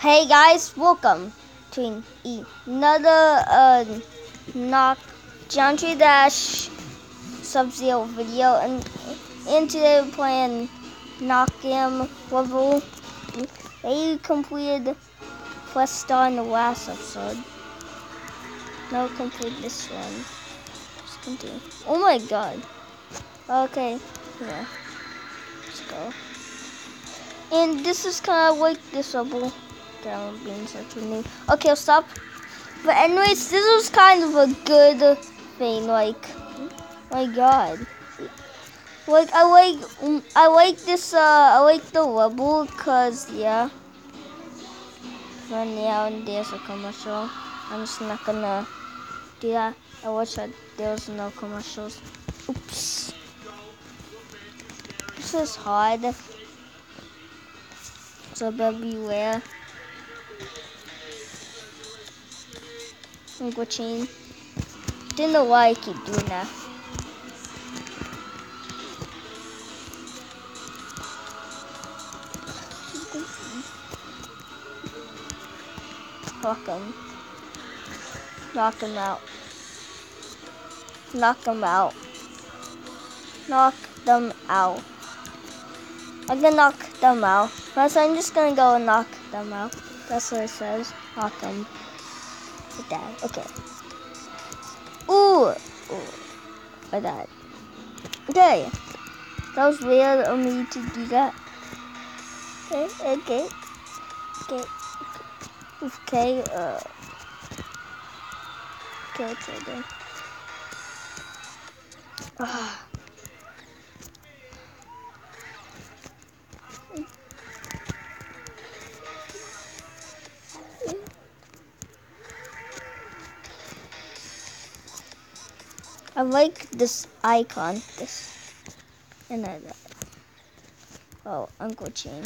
Hey guys, welcome to another uh, knock Geometry Dash Sub Zero video, and and today we're playing Nock Em level. They completed Press Start in the last episode. Now complete this one. Let's continue. Oh my god. Okay, yeah. Let's go. And this is kind of like this level. I'm being such a noob. Okay, I'll stop. But anyways, this was kind of a good thing. Like, my God. Like I like I like this. Uh, I like the level cause yeah. When yeah, when there's a commercial, I'm just not gonna do that. I wish I, there was no commercials. Oops. This is hard. So beware. I'm glitching. Didn't know why I keep doing that. Knock him. Knock him out. Knock him out. Knock them out. I'm gonna knock them out. So I'm just gonna go and knock them out. That's what it says. Knock them. Like that. Okay. Ooh. Ooh. Like that. Okay. That was weird of me to do that. Okay. Okay. Okay. Okay. Uh. Okay. Okay. Then. Ah. I like this icon. This and then oh Uncle Chain.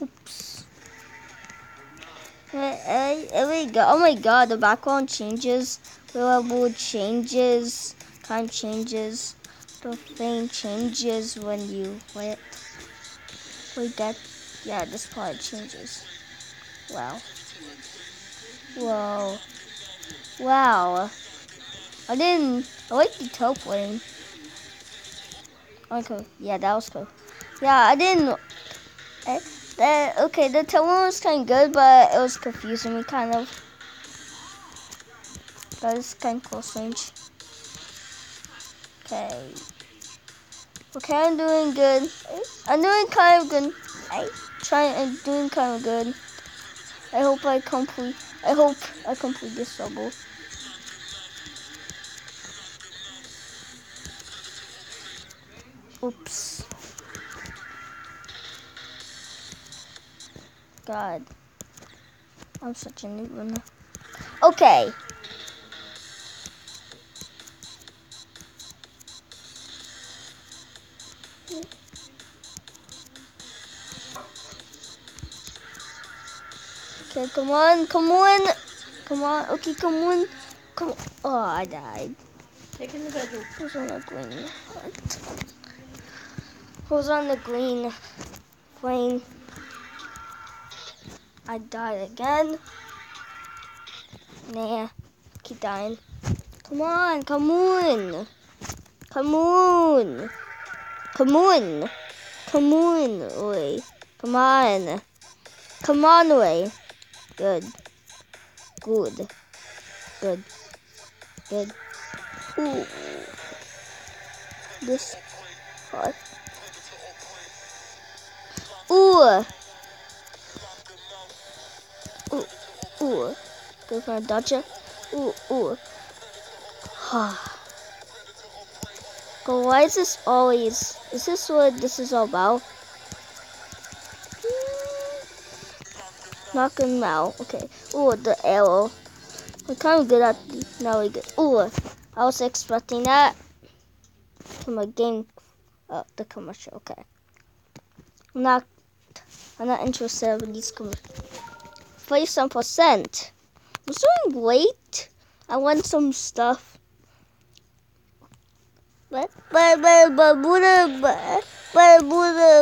Oops. Oh my god, the background changes. The level changes time changes. The thing changes when you quit. We get, yeah, this part changes. Wow. Whoa. Wow. I didn't, I like the teleporting. Okay, yeah, that was cool. Yeah, I didn't, uh, the, okay, the teleporting was kind of good, but it was confusing me kind of. That was kind of close range. Okay. Okay, I'm doing good. I'm doing kind of good. I try. I'm doing kind of good. I hope I complete. I hope I complete this level. Oops. God. I'm such a noob. Okay. Okay, come on, come on, come on. Okay, come on, come. On. Oh, I died. Take in the bedroom. Who's on the green? What? Who's on the green? Green. I died again. Nah, keep dying. Come on, come on, come on, come on, come on, Oi. Come on, come on, Oi. Good. Good. Good. Good. Ooh. This hot. Ooh. Ooh. Ooh. Go for a dodger. Ooh. Ooh. Ah. But why is this always? Is this what this is all about? knock him out. Okay. Ooh, the arrow. We're kind of good at the, now we get. Ooh, I was expecting that from a game. Uh, the commercial. Okay. I'm not. I'm not interested in these commercials. some percent. I'm doing great. I want some stuff. But but but but but but but but,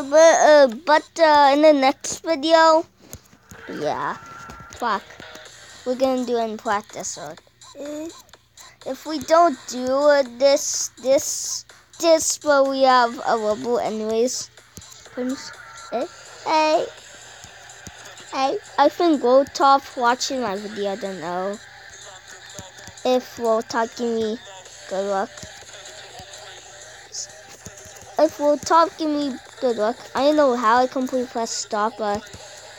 but, uh, but uh, in the next video, yeah, fuck, we're gonna do in practice. Or if we don't do this this this, but we have a rubble anyways. Hey, hey, hey. I think top watching my video. I don't know if RobTop give me good luck. If RobTop give me good luck, I don't know how I completely press stop, but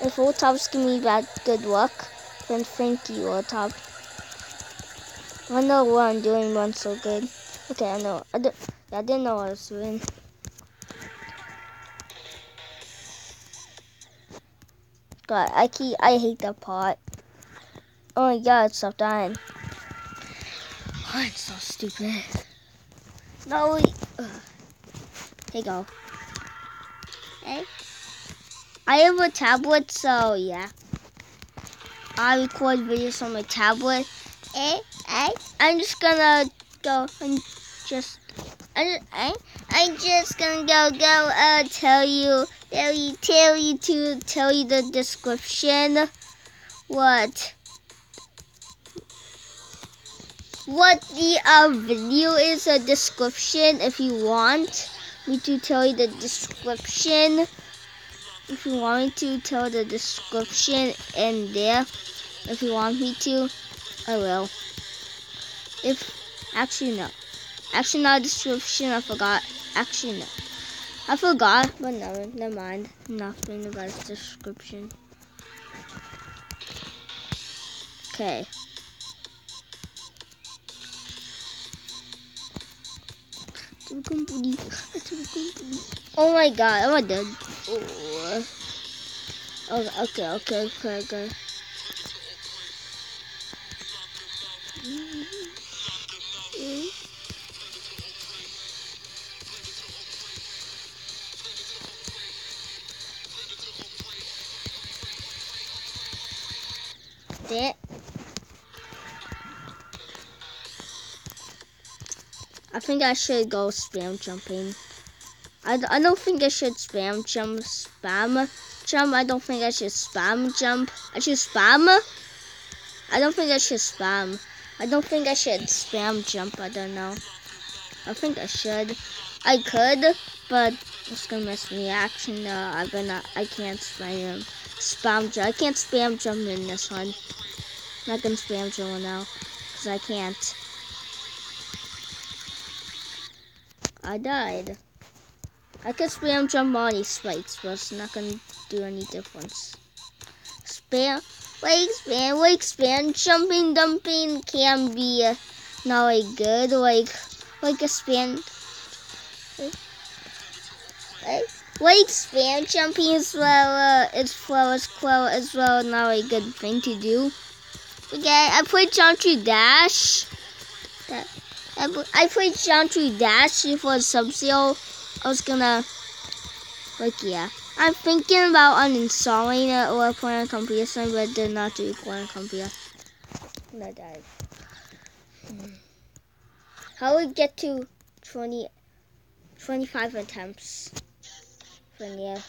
if RobTop's give me bad good luck, then thank you, RobTop. I know what I'm doing run so good. Okay, I know. I, did, I didn't know I was doing. God, I keep, I hate that part. Oh my god, stop dying. Oh, it's so stupid. No, wait. Ugh. You go. I have a tablet, so yeah. I record videos on my tablet. Hey, hey. I'm just gonna go and just I, I, I'm just gonna go go uh tell you tell you tell you to tell you the description what what the uh, video is a description if you want me to tell you the description if you want me to tell the description in there if you want me to I will if actually no Actually, not description. I forgot. Actually, no. I forgot, but no, never mind. Nothing about description. Okay. Oh my god, am I dead? Oh. oh okay, okay, okay, okay. it. Think I should go spam jumping. I, I don't think I should spam jump, spam jump. I don't think I should spam jump. I should spam. I don't think I should spam. I don't think I should spam jump. I don't know. I think I should. I could, but it's gonna miss me action. Uh, I'm gonna. I can't spam spam jump. I can't spam jump in this one. I'm not gonna spam jump now, cause I can't. I died. I could spam jump these spikes, but it's not gonna do any difference. Spam, like spam, like spam jumping, dumping can be not like good, like like a spam. Like, like spam jumping as well, uh, as well as well as well, not a good thing to do. Okay, I played Geometry Dash. I played Geometry Dash for Sub-Zero. I was gonna, like, yeah. I'm thinking about uninstalling it or playing computer but did not do play on computer. And I. Hmm. How we get to 20, 25 attempts? From yeah.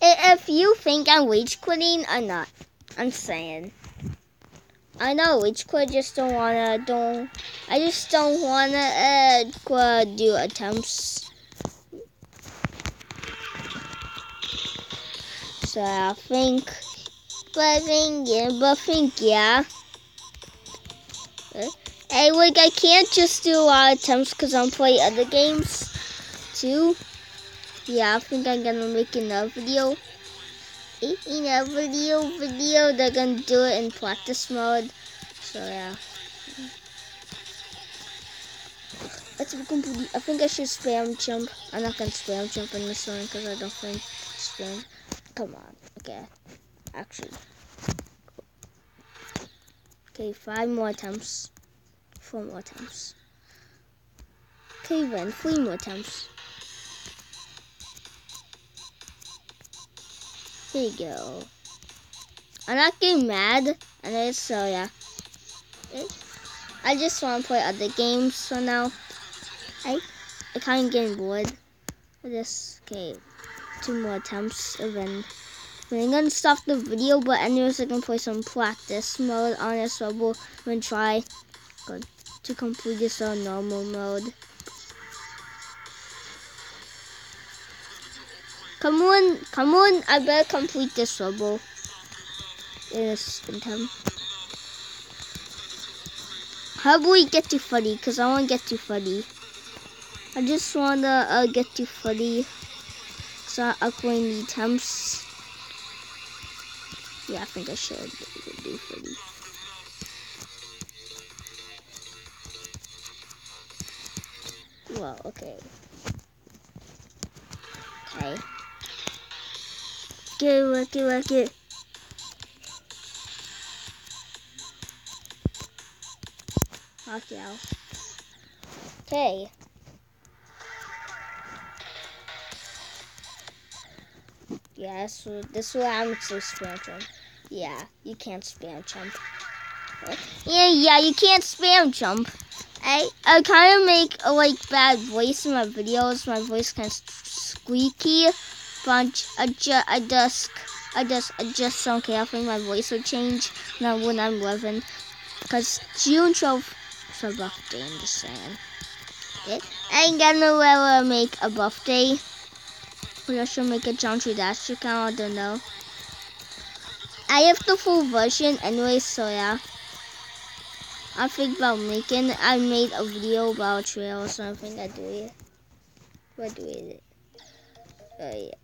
If you think I'm rage quitting, I'm not. I'm saying. I know rage quit. Just don't wanna. Don't. I just don't wanna uh, do attempts. So I think. But I think yeah. But I think yeah. Hey, like I can't just do a lot of attempts because I'm playing other games too. Yeah, I think I'm gonna make another video. In a video, video, they're gonna do it in practice mode. So yeah. Let's. I think I should spam jump. I'm not gonna spam jump in this one because I don't think spam. Come on. Okay. Actually. Okay, five more attempts. Four more attempts. Okay, then three more attempts. Here you go. I'm not getting mad, and it's so yeah. I just want to play other games for now. I I kind of getting bored with this. Okay, two more attempts, and then we're gonna stop the video. But anyways, I can play some practice mode on this level and try to complete this on normal mode. Come on, come on, I better complete this level. In a time. How do we get to Fuddy? Because I want to get to Fuddy. I just want to uh, get to Fuddy. So I'm upgrading the attempts. Yeah, I think I should do Fuddy. Well, okay. Okay. Get it, work it, work it. Okay. Okay. Yeah, so this is what I'm to spam jump. Yeah, you can't spam jump. Yeah, yeah, you can't spam jump. I I kind of make a like bad voice in my videos. My voice kind of squeaky, I, just I just I just I just don't care. I think my voice will change now when I'm 11. Cause June 12th is birthday. I'm just saying. Okay. I ain't gonna ever make a birthday. But I should make a Geometry Dash account. I don't know. I have the full version anyway, so yeah. I think about making. I made a video about trail or something. I do it. What do it? Oh yeah,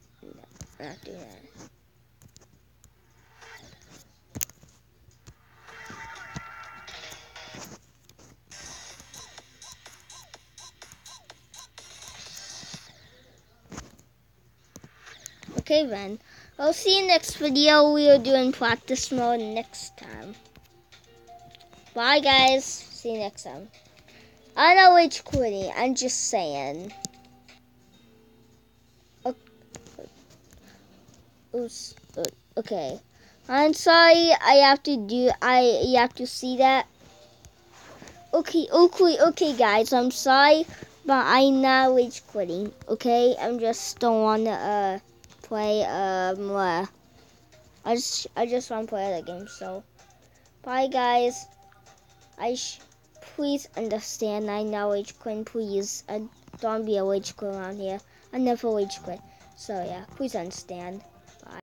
Okay then, I'll see you next video. We are doing practice mode next time. Bye guys, see you next time. I know it's quitting, I'm just saying. Okay. I'm sorry. I have to do. I you have to see that. Okay. Okay. Okay, guys. I'm sorry, but I now rage quitting. Okay. I'm just don't want to uh play um. Uh, I just I just want to play other games. So, bye, guys. I please understand. I now rage quit. Please, uh, don't be a rage quit around here. I never rage quit. So yeah, please understand.